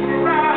right.